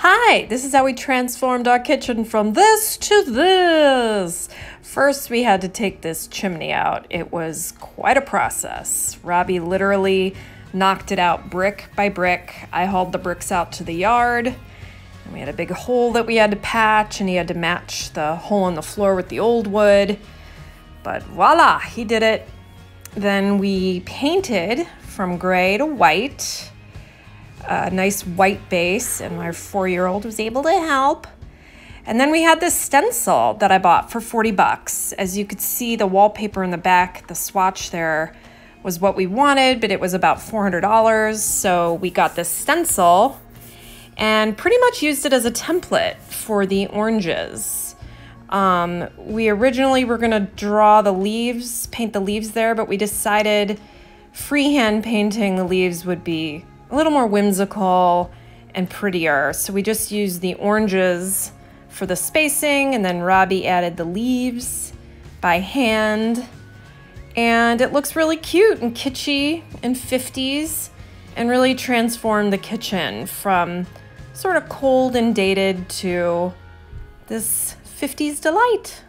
Hi, this is how we transformed our kitchen from this to this. First, we had to take this chimney out. It was quite a process. Robbie literally knocked it out brick by brick. I hauled the bricks out to the yard. And we had a big hole that we had to patch, and he had to match the hole in the floor with the old wood. But voila, he did it. Then we painted from gray to white a nice white base, and my four year old was able to help. And then we had this stencil that I bought for 40 bucks. As you could see, the wallpaper in the back, the swatch there was what we wanted, but it was about $400. So we got this stencil and pretty much used it as a template for the oranges. Um, we originally were gonna draw the leaves, paint the leaves there, but we decided freehand painting the leaves would be a little more whimsical and prettier. So we just used the oranges for the spacing, and then Robbie added the leaves by hand. And it looks really cute and kitschy and 50s, and really transformed the kitchen from sort of cold and dated to this 50s delight.